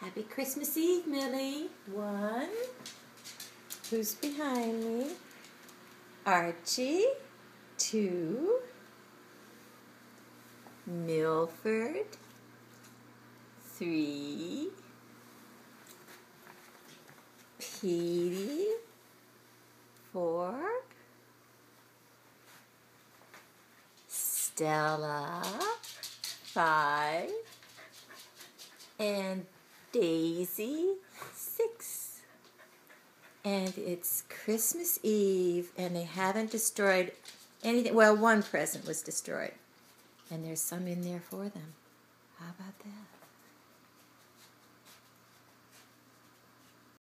Happy Christmas Eve, Millie. One. Who's behind me? Archie. Two. Milford. Three. Petey. Four. Stella. Five. And Daisy. Six. And it's Christmas Eve, and they haven't destroyed anything. Well, one present was destroyed, and there's some in there for them. How about that?